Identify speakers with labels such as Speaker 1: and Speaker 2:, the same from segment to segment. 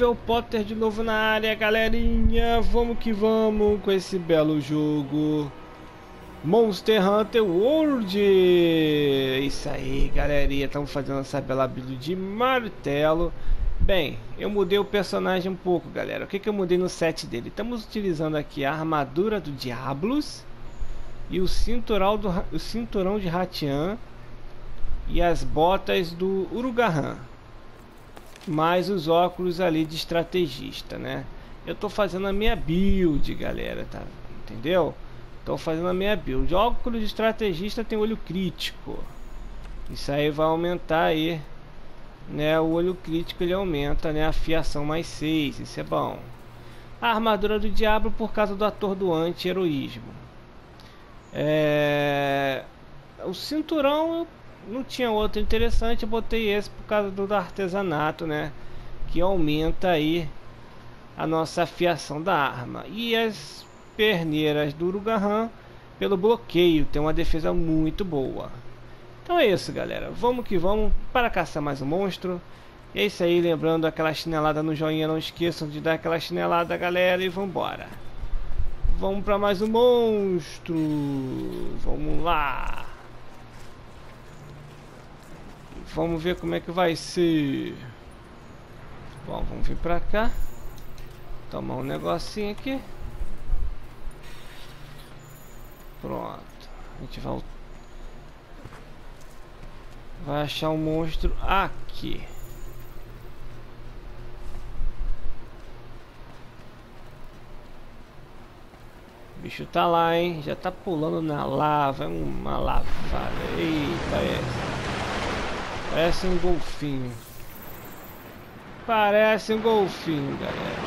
Speaker 1: o Potter de novo na área, galerinha. Vamos que vamos com esse belo jogo. Monster Hunter World. Isso aí, galerinha. Estamos fazendo essa bela build de martelo. Bem, eu mudei o personagem um pouco, galera. O que, que eu mudei no set dele? Estamos utilizando aqui a armadura do Diablos e o cinturão, do, o cinturão de Ratian e as botas do Urugahan mais os óculos ali de estrategista, né? Eu tô fazendo a minha build, galera, tá? Entendeu? Tô fazendo a minha build. óculos de estrategista tem olho crítico. Isso aí vai aumentar aí, né? O olho crítico ele aumenta, né? A fiação mais 6, isso é bom. A armadura do diabo por causa do atordoante heroísmo. É... O cinturão eu não tinha outro interessante, eu botei esse por causa do artesanato, né? Que aumenta aí a nossa afiação da arma. E as perneiras do Urugahan pelo bloqueio, tem uma defesa muito boa. Então é isso, galera. Vamos que vamos para caçar mais um monstro. E é isso aí, lembrando aquela chinelada no joinha, não esqueçam de dar aquela chinelada, galera, e vambora. Vamos para mais um monstro. Vamos lá. Vamos ver como é que vai ser. Bom, vamos vir pra cá. Tomar um negocinho aqui. Pronto. A gente vai... Vai achar um monstro aqui. O bicho tá lá, hein? Já tá pulando na lava. É uma lavada. Eita, essa. Parece um golfinho. Parece um golfinho, galera.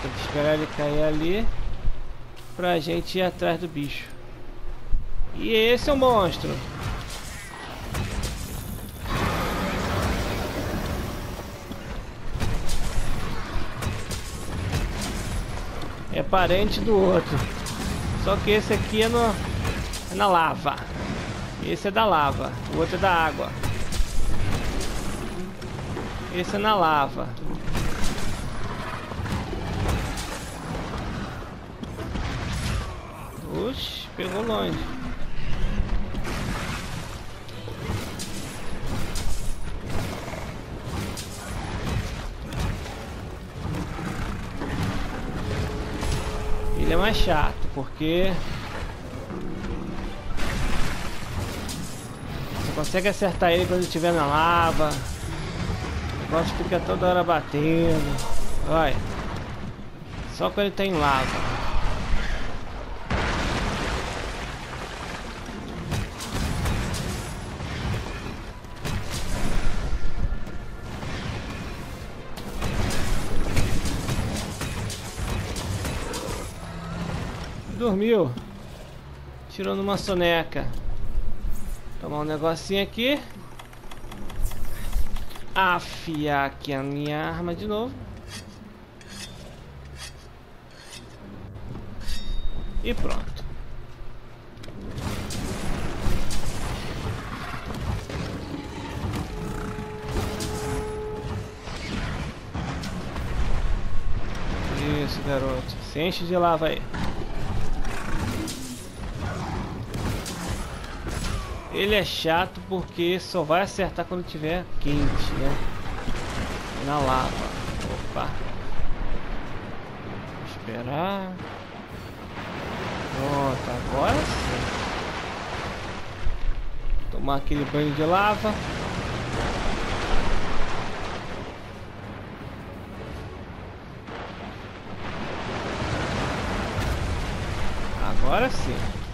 Speaker 1: Tem que esperar ele cair ali pra gente ir atrás do bicho. E esse é o monstro. É parente do outro. Só que esse aqui é, no, é na lava. Esse é da lava, o outro é da água. Esse é na lava. Oxi, pegou longe. Ele é mais chato, porque consegue acertar ele quando estiver na lava. O negócio fica toda hora batendo. Olha. Só quando ele tem tá lava. Dormiu. Tirou numa soneca. Tomar um negocinho aqui. Afiar aqui a minha arma de novo. E pronto. Isso, garoto. Se enche de lava aí. Ele é chato porque só vai acertar quando tiver quente, né? Na lava. Opa. Esperar. Pronto, agora sim. Tomar aquele banho de lava. Agora sim.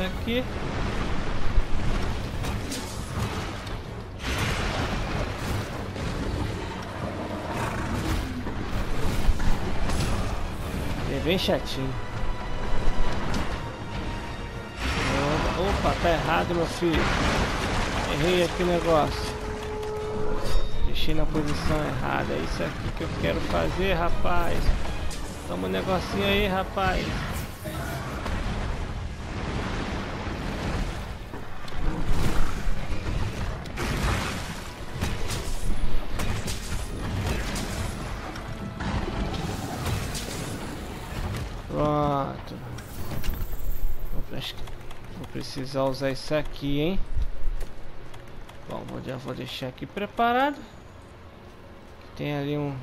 Speaker 1: Isso aqui. É bem chatinho. Opa, tá errado, meu filho. Errei aqui o negócio. Deixei na posição errada. É isso aqui que eu quero fazer, rapaz. Toma um negocinho aí, rapaz. Precisar usar isso aqui, hein? Bom, já vou deixar aqui preparado. Tem ali um...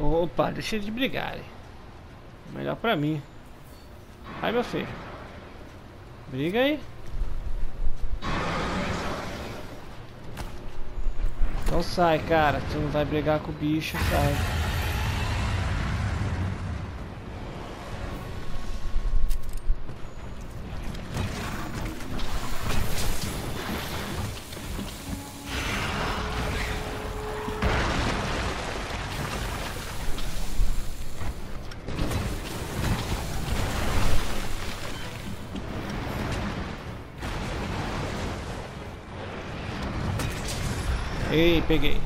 Speaker 1: Opa, deixa de brigar. Melhor pra mim. Ai, meu filho. Briga aí. Então sai, cara. Tu não vai brigar com o bicho, sai. Ei, peguei.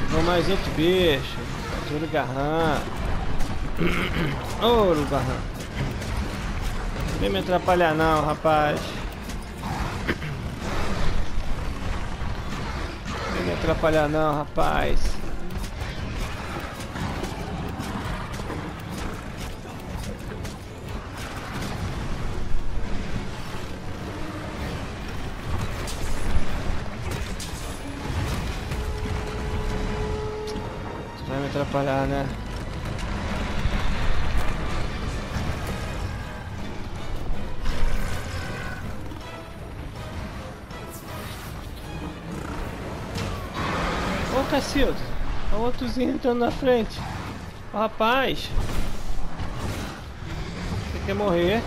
Speaker 1: Chegou mais outro bicho. Ouro garran. Ouro garran. Não vem me atrapalhar não, rapaz. Vem me atrapalhar não, rapaz. Atrapalhar, né? Ô Cacildo, o outrozinho entrando na frente. Rapaz, você quer morrer?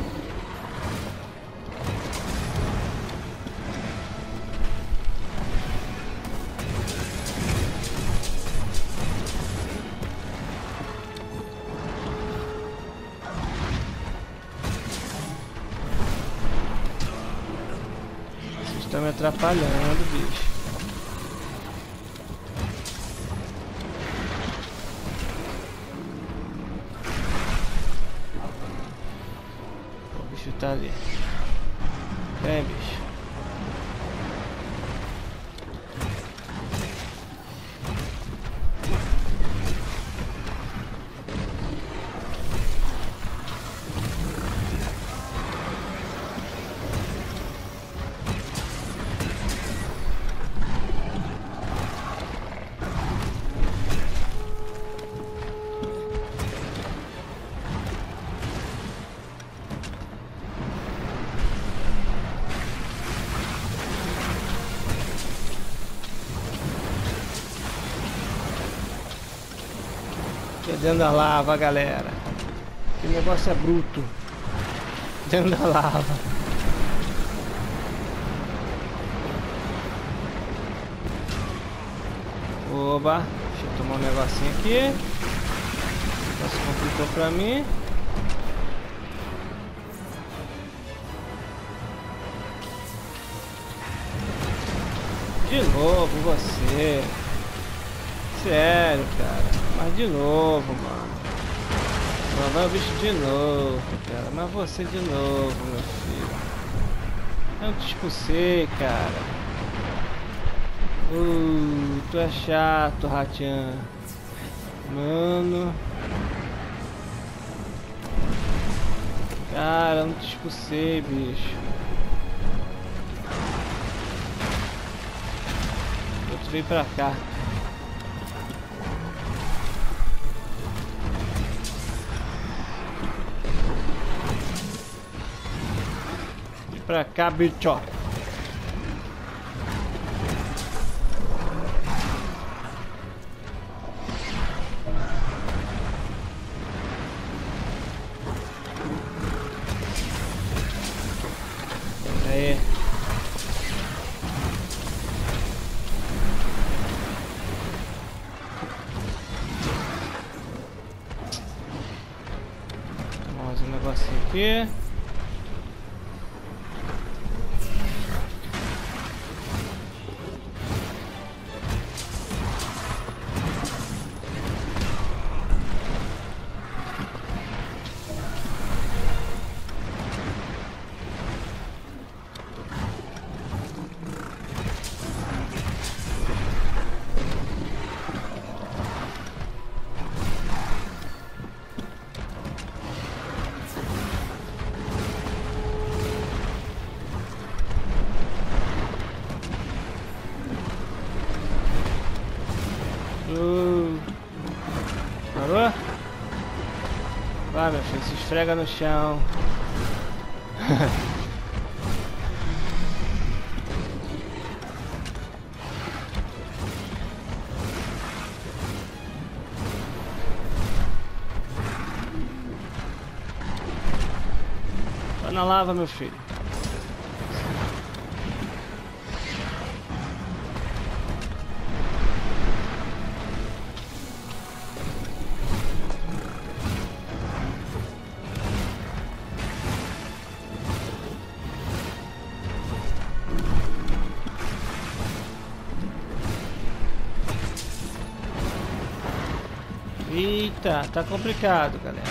Speaker 1: Estão me atrapalhando, bicho. O bicho tá ali. Dentro da lava, galera. Que negócio é bruto. Dentro da lava. Oba, deixa eu tomar um negocinho aqui. Nossa, complicou pra mim. De novo você. Sério, cara. Mas de novo, mano. Lá vai o bicho de novo, cara. Mas você de novo, meu filho. Eu te expulsei, cara. Uh, tu é chato, Ratian. Mano. Cara, não te expulsei, bicho. Outro veio pra cá. pra cá, bicho. Aí. Um negocinho aqui. Meu filho, se esfrega no chão. Vai na lava, meu filho. Eita, tá complicado, galera.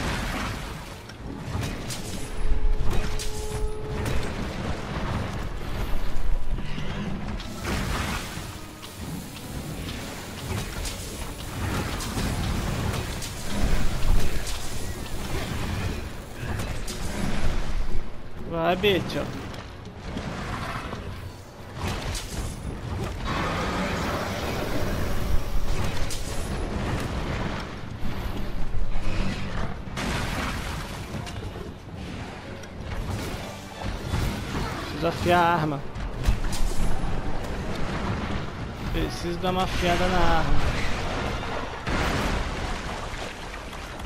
Speaker 1: Vai, bicho. Afiar a arma. Preciso dar uma afiada na arma.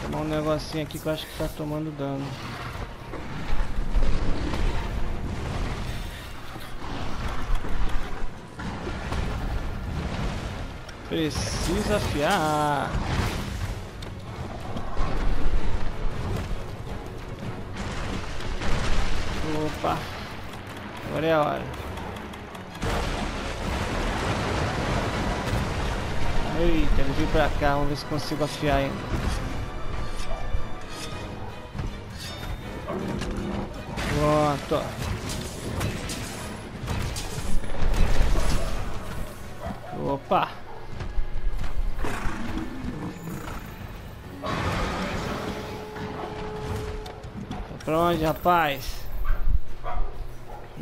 Speaker 1: Tomar um negocinho aqui que eu acho que tá tomando dano. Preciso afiar. Opa. Agora é a hora. Eita, ele veio pra cá, vamos ver se consigo afiar ainda. Pronto. Opa! Tá pra onde, rapaz?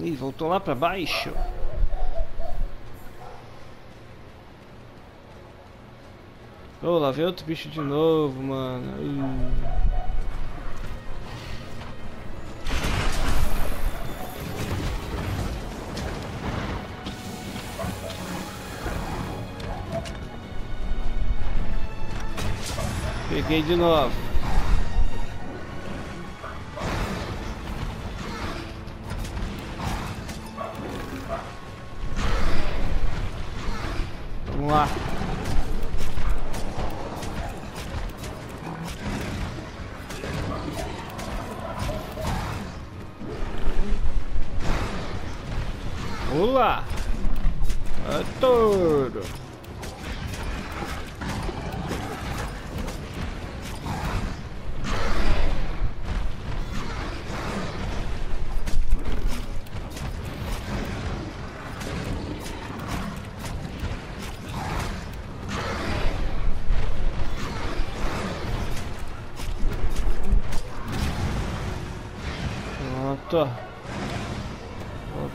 Speaker 1: Ih, voltou lá pra baixo. Oh, lá veio outro bicho de novo, mano. Uh. Peguei de novo. Pula! É! Pronto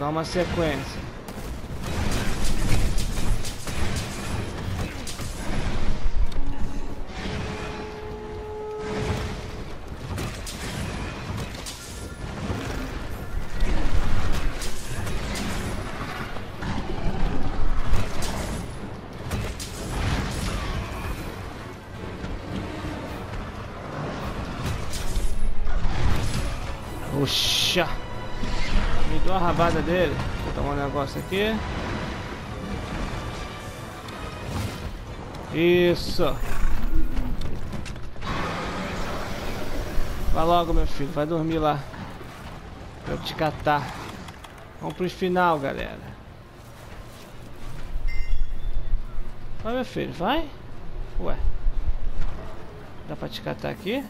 Speaker 1: dar uma sequência. Me deu a rabada dele. Vou tomar um negócio aqui. Isso. Vai logo, meu filho. Vai dormir lá. Pra eu te catar. Vamos pro final, galera. Vai, meu filho, vai. Ué. Dá pra te catar aqui?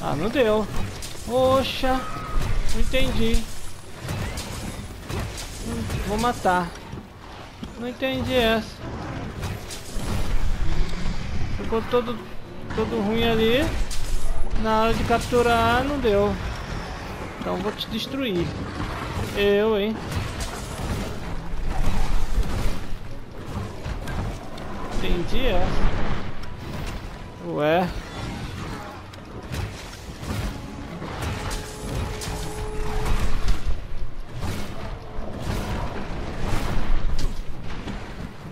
Speaker 1: Ah, não deu. Poxa. Não entendi. Vou matar. Não entendi essa. Ficou todo, todo ruim ali. Na hora de capturar, não deu. Então vou te destruir. Eu, hein. Entendi essa. Ué.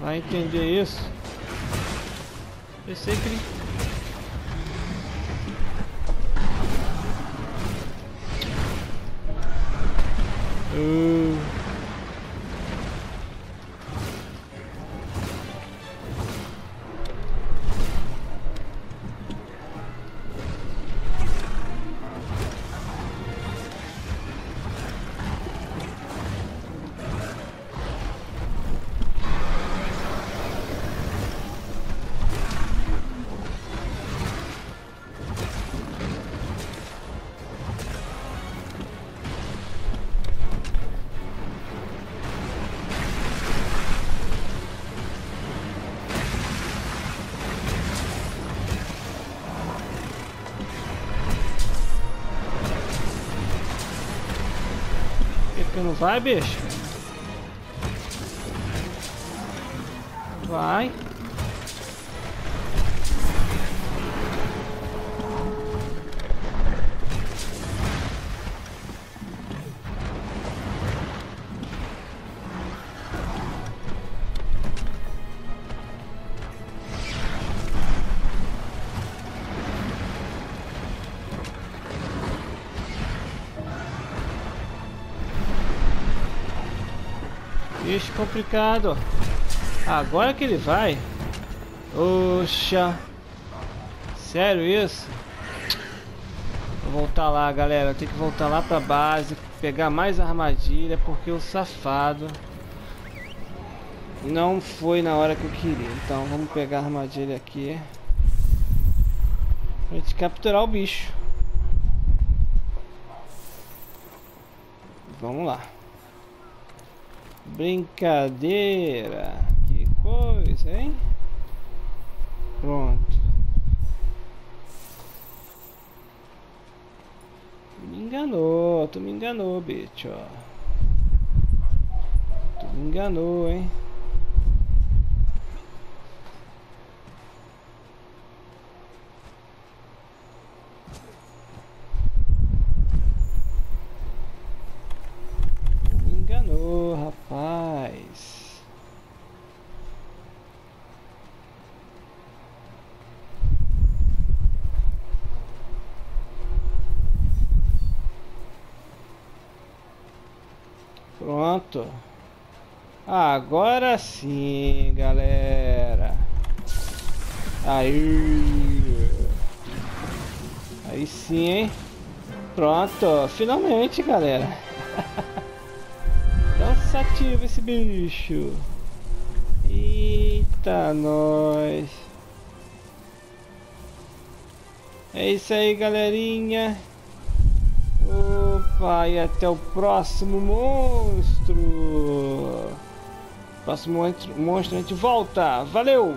Speaker 1: Vai entender isso. Pensei que ele... Uh... que não vai, bicho? Vai. Bicho complicado. Agora que ele vai. Oxa. Sério isso? Vou voltar lá, galera. Tem que voltar lá pra base. Pegar mais armadilha. Porque o safado... Não foi na hora que eu queria. Então vamos pegar a armadilha aqui. Pra gente capturar o bicho. Vamos lá. Brincadeira. Que coisa, hein? Pronto. Me enganou, tu me enganou, bicho, ó. Tu me enganou, hein? Pronto. Agora sim, galera. Aí. Aí sim, hein? Pronto. Finalmente, galera. Cansativo esse bicho. Eita, nós. É isso aí, galerinha. E até o próximo monstro. Próximo monstro a gente volta. Valeu!